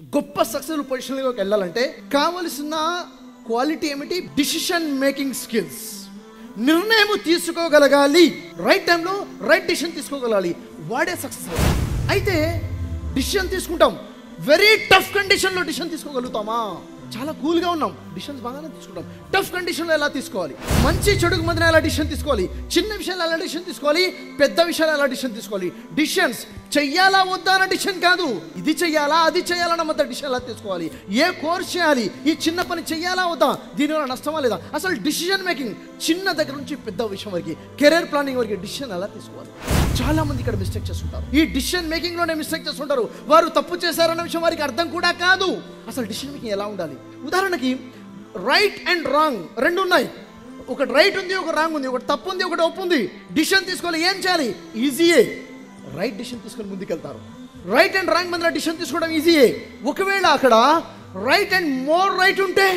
గొప్ప సక్సెస్ఫుల్ పొజిషన్లోకి వెళ్ళాలంటే కావలసిన క్వాలిటీ ఏమిటి? డిసిషన్ మేకింగ్ స్కిల్స్ నిర్ణయం తీసుకోగలగాలి. రైట్ టైంలో రైట్ డిసిషన్ తీసుకోగలగాలి వాడే సక్సెస్ అయితే డిసిషన్ తీసుకుంటాం. వెరీ టఫ్ కండిషన్లో డిసిషన్ తీసుకోగలుగుతామా? చాలా కూల్గా ఉన్నాం. డిసిషన్స్ బాగానే తీసుకుంటాం. టఫ్ కండిషన్లో ఎలా తీసుకోవాలి? మంచి చెడుకు మధ్యన ఎలా డిసిషన్ తీసుకోవాలి? చిన్న విషయాలు ఎలా డిసిషన్ తీసుకోవాలి? పెద్ద విషయాలు ఎలా డిసిషన్ తీసుకోవాలి? డిసిషన్స్ చెయ్యాలా వద్దా అన్న డిసిషన్ కాదు. ఇది చెయ్యాలా అది చెయ్యాలన్న మధ్య డిసిషన్ ఎలా తీసుకోవాలి. ఏ కోర్స్ చేయాలి ఈ చిన్న పని చెయ్యాలా వద్దా? దీనివల్ల నష్టమా లేదా? అసలు డిసిషన్ మేకింగ్ చిన్న దగ్గర నుంచి పెద్ద విషయం వరకు కెరీర్ ప్లానింగ్ వరకు డిసిషన్ ఎలా తీసుకోవాలి. చాలా మంది ఇక్కడ మిస్టేక్ చేస్తుంటారు. ఈ డిసిషన్ మేకింగ్లోనే మిస్టేక్ చేస్తుంటారు. వారు తప్పు చేశారన్న విషయం వారికి అర్థం కూడా కాదు. అసలు డిసిషన్ మేకింగ్ ఎలా ఉండాలి? ఉదాహరణకి రైట్ అండ్ రాంగ్ రెండు ఉన్నాయి. ఒకటి రైట్ ఉంది ఒక రాంగ్ ఉంది. ఒకటి తప్పు ఉంది ఒకటి ఒప్పు ఉంది. డిసిషన్ తీసుకోవాలి. ఏం చేయాలి? ఈజీయే రైట్ డిసిషన్ తీసుకొని ముందుకెళ్తారు. రైట్ అండ్ రాంగ్ మధ్యన డిసిషన్ తీసుకోవడం ఈజీయే ఒకవేళ అక్కడ రైట్ అండ్ మోర్ రైట్ ఉంటే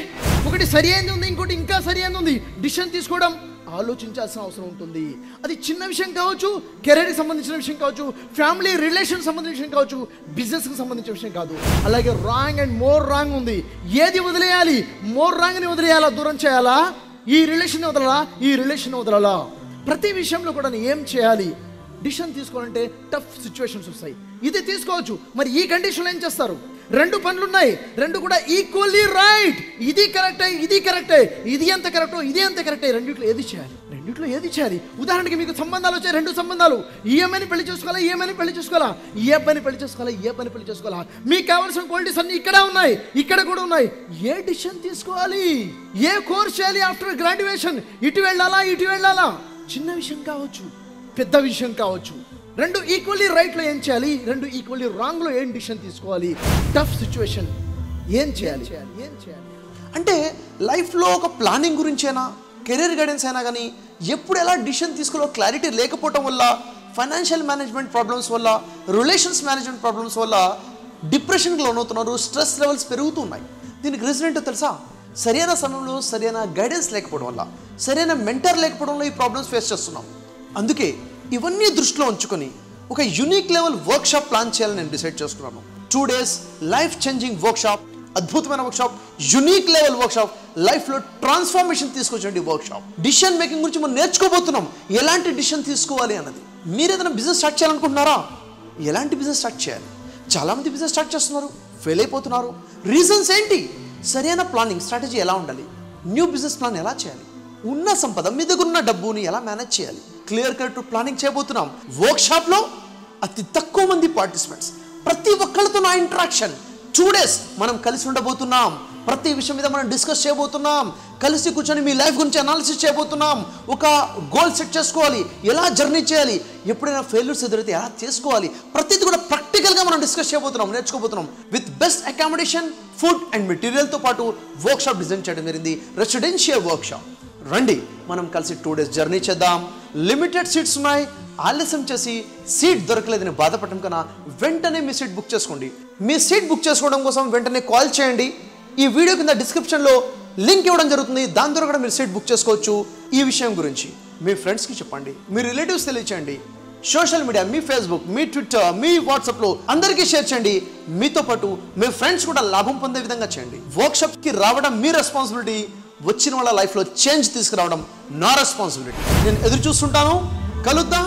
ఒకటి సరి అయింది ఉంది ఇంకోటి ఇంకా సరి అయింది ఉంది. డిసిషన్ తీసుకోవడం ఆలోచించాల్సిన అవసరం ఉంటుంది. అది చిన్న విషయం కావచ్చు కెరీర్కి సంబంధించిన విషయం కావచ్చు ఫ్యామిలీ రిలేషన్ సంబంధించిన విషయం కావచ్చు బిజినెస్కి సంబంధించిన విషయం కాదు. అలాగే రాంగ్ అండ్ మోర్ రాంగ్ ఉంది. ఏది వదిలేయాలి మోర్ రాంగ్ని వదిలేయాలా దూరం చేయాలా? ఈ రిలేషన్ వదలాలా? ఈ రిలేషన్ వదలాలా? ప్రతి విషయంలో కూడా ఏం చేయాలి? డిసిషన్ తీసుకోవాలంటే టఫ్ సిచ్యువేషన్స్ వస్తాయి. ఇది తీసుకోవచ్చు. మరి ఈ కండిషన్లో ఏం చేస్తారు? రెండు పనులు ఉన్నాయి రెండు కూడా ఈక్వల్లీ రైట్ ఇది కరెక్టే ఇది కరెక్టే ఇది ఎంత కరెక్టో ఇది ఎంత కరెక్టే రెండిట్లో ఏది చేయాలి? రెండిట్లో ఏది చేయాలి? ఉదాహరణకి మీకు సంబంధాలు వచ్చాయి రెండు సంబంధాలు. ఈ అమ్మాయిని పెళ్ళి చేసుకోవాలా ఈ అమ్మాయిని పెళ్ళి చేసుకోవాలా? ఈ అబ్బాయిని పెళ్ళి చేసుకోవాలా ఈ అబ్బాయిని పెళ్ళి చేసుకోవాలా? మీకు కావాల్సిన క్వాలిటీస్ అన్ని ఇక్కడ ఉన్నాయి. ఇక్కడ కూడా ఉన్నాయి. ఏ డిసిషన్ తీసుకోవాలి? ఏ కోర్స్ చేయాలి ఆఫ్టర్ గ్రాడ్యుయేషన్ ఇటు వెళ్ళాలా ఇటు వెళ్ళాలా? చిన్న విషయం కావచ్చు. పెద్ద విషయం కావచ్చు. రెండు ఈక్వల్లీ రైట్లో ఏం చేయాలి? రెండు ఈక్వల్లీ రాంగ్లో ఏం డిసిషన్ తీసుకోవాలి? టఫ్ సిచ్యువేషన్ ఏం చేయాలి? ఏం చేయాలి అంటే లైఫ్లో ఒక ప్లానింగ్ గురించైనా కెరీర్ గైడెన్స్ అయినా కానీ ఎప్పుడు ఎలా డిసిషన్ తీసుకోవాలో క్లారిటీ లేకపోవటం వల్ల ఫైనాన్షియల్ మేనేజ్మెంట్ ప్రాబ్లమ్స్ వల్ల రిలేషన్స్ మేనేజ్మెంట్ ప్రాబ్లమ్స్ వల్ల డిప్రెషన్కి లోనవుతున్నారు స్ట్రెస్ లెవెల్స్ పెరుగుతున్నాయి. దీనికి రీజన్ ఏంటో తెలుసా? సరైన సమయంలో సరైన గైడెన్స్ లేకపోవడం వల్ల సరైన మెంటర్ లేకపోవడం వల్ల ఈ ప్రాబ్లమ్స్ ఫేస్ చేస్తున్నాం. అందుకే ఇవన్నీ దృష్టిలో ఉంచుకొని ఒక యూనిక్ లెవెల్ వర్క్షాప్ ప్లాన్ చేయాలని నేను డిసైడ్ చేసుకున్నాను. Two days life changing workshop అద్భుతమైన workshop unique level workshop లైఫ్లో ట్రాన్స్ఫార్మేషన్ తీసుకొచ్చండి వర్క్షాప్ డిసిషన్ మేకింగ్ గురించి మనం నేర్చుకోబోతున్నాం. ఎలాంటి డిసిషన్ తీసుకోవాలి అన్నది. మీరు ఏదైనా బిజినెస్ స్టార్ట్ చేయాలనుకుంటున్నారా? ఎలాంటి బిజినెస్ స్టార్ట్ చేయాలి? చాలామంది బిజినెస్ స్టార్ట్ చేస్తున్నారు ఫెయిల్ అయిపోతున్నారు. రీజన్స్ ఏంటి? సరైన ప్లానింగ్ స్ట్రాటజీ ఎలా ఉండాలి? న్యూ బిజినెస్ ప్లాన్ ఎలా చేయాలి? ఉన్న సంపద మీ దగ్గర ఉన్న డబ్బుని ఎలా మేనేజ్ చేయాలి? క్లియర్ కట్ ప్లానింగ్ చేయబోతున్నాం. వర్క్షాప్లో అతి తక్కువ మంది పార్టిసిపెంట్స్. ప్రతి ఒక్కరితో నా ఇంటరాక్షన్. టూ డేస్ మనం కలిసి ఉండబోతున్నాం. ప్రతి విషయం మీద మనం డిస్కస్ చేయబోతున్నాం. కలిసి కూర్చొని మీ లైఫ్ గురించి అనాలిసిస్ చేయబోతున్నాం. ఒక గోల్ సెట్ చేసుకోవాలి. ఎలా జర్నీ చేయాలి? ఎప్పుడైనా ఫెయిల్యూర్స్ ఎదురైతే ఎలా చేసుకోవాలి? ప్రతిదీ కూడా ప్రాక్టికల్గా మనం డిస్కస్ చేయబోతున్నాం నేర్చుకోబోతున్నాం. With best accommodation food and మెటీరియల్తో పాటు వర్క్ షాప్ డిజైన్ చేయడం జరిగింది. రెసిడెన్షియల్ వర్క్షాప్ రండి మనం కలిసి టూ డేస్ జర్నీ చేద్దాం. లిమిటెడ్ సీట్స్ ఉన్నాయి. ఆలస్యం చేసి సీట్ దొరకలేదని బాధపడటం కన్నా వెంటనే మీ సీట్ బుక్ చేసుకోండి. మీ సీట్ బుక్ చేసుకోవడం కోసం వెంటనే కాల్ చేయండి. ఈ వీడియో కింద డిస్క్రిప్షన్లో లింక్ ఇవ్వడం జరుగుతుంది. దాని ద్వారా కూడా మీరు సీట్ బుక్ చేసుకోవచ్చు. ఈ విషయం గురించి మీ ఫ్రెండ్స్కి చెప్పండి. మీ రిలేటివ్స్ తెలియచేయండి. సోషల్ మీడియా మీ ఫేస్బుక్ మీ ట్విట్టర్ మీ వాట్సాప్లో అందరికీ షేర్ చేయండి. మీతో పాటు మీ ఫ్రెండ్స్ కూడా లాభం పొందే విధంగా చేయండి. వర్క్షాప్కి రావడం మీ రెస్పాన్సిబిలిటీ. వచ్చిన వాళ్ళ లైఫ్లో చేంజ్ తీసుకురావడం నా రెస్పాన్సిబిలిటీ నేను ఎదురు చూస్తుంటాను కలుద్దాం